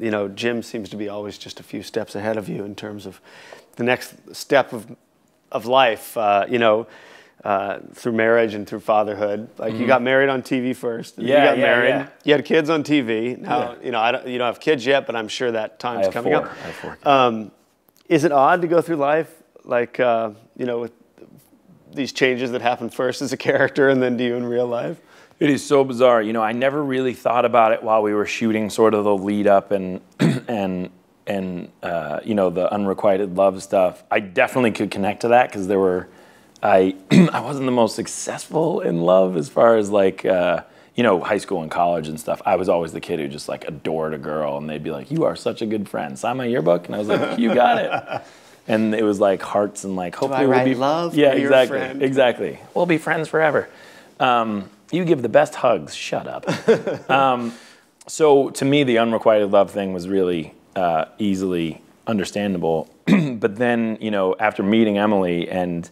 you know, Jim seems to be always just a few steps ahead of you in terms of the next step of of life. Uh, you know. Uh, through marriage and through fatherhood, like you got married on TV first. Mm-hmm. Yeah, you got yeah, married. yeah. You had kids on TV. Now Yeah. you know I don't, you don't have kids yet, but I'm sure that time's coming four. up. I have four. Um, is it odd to go through life like uh, you know with these changes that happen first as a character and then do you in real life? It is so bizarre. You know, I never really thought about it while we were shooting sort of the lead up and and and uh, you know the unrequited love stuff. I definitely could connect to that because there were I I wasn't the most successful in love as far as like uh, you know high school and college and stuff. I was always the kid who just like adored a girl and they'd be like, "You are such a good friend. Sign my yearbook," and I was like, "You got it." And it was like hearts and like hopefully we'll be love Yeah, exactly, exactly. We'll be friends forever. Um, you give the best hugs. Shut up. um, so to me, the unrequited love thing was really uh, easily understandable. but then, you know, after meeting Emily and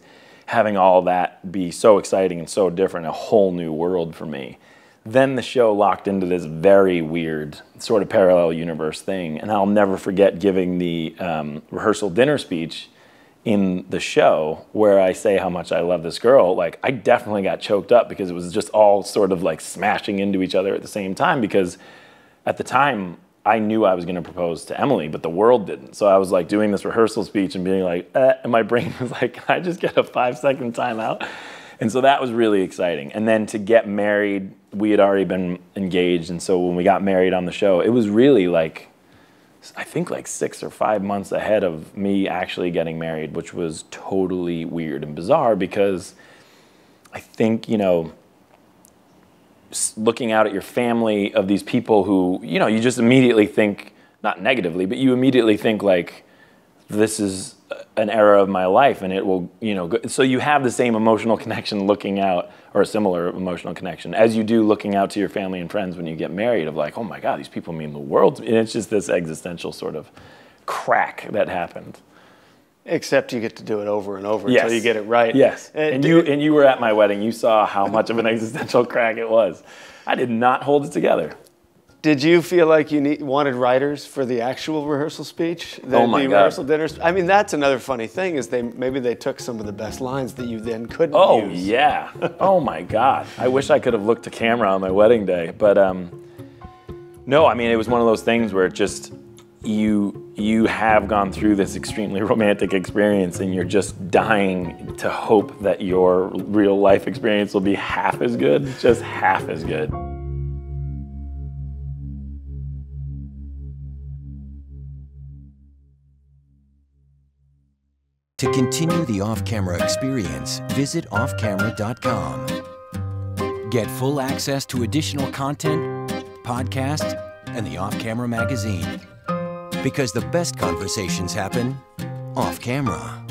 having all that be so exciting and so different, a whole new world for me. Then the show locked into this very weird sort of parallel universe thing, and I'll never forget giving the um, rehearsal dinner speech in the show where I say how much I love this girl, like I definitely got choked up because it was just all sort of like smashing into each other at the same time because at the time I knew I was going to propose to Emily, but the world didn't. So I was like doing this rehearsal speech and being like, eh, and my brain was like, can I just get a five second timeout? And so that was really exciting. And then to get married, we had already been engaged. And so when we got married on the show, it was really like, I think like six or five months ahead of me actually getting married, which was totally weird and bizarre because I think, you know, looking out at your family of these people who, you know, you just immediately think, not negatively, but you immediately think like, this is an era of my life and it will, you know, go, so you have the same emotional connection looking out or a similar emotional connection as you do looking out to your family and friends when you get married of like, oh my God, these people mean the world. And it's just this existential sort of crack that happened. Except you get to do it over and over Yes. until you get it right. Yes. And And you and you were at my wedding. You saw how much of an existential crack it was. I did not hold it together. Did you feel like you need, wanted writers for the actual rehearsal speech? The, Oh my the God. rehearsal dinners. I mean, that's another funny thing is they maybe they took some of the best lines that you then couldn't Oh use. yeah. Oh my God. I wish I could have looked to camera on my wedding day, but um, no. I mean, it was one of those things where it just you you have gone through this extremely romantic experience, and you're just dying to hope that your real life experience will be half as good, just half as good. To continue the off camera experience, visit offcamera.com. Get full access to additional content, podcasts, and the Off Camera magazine. Because the best conversations happen off camera.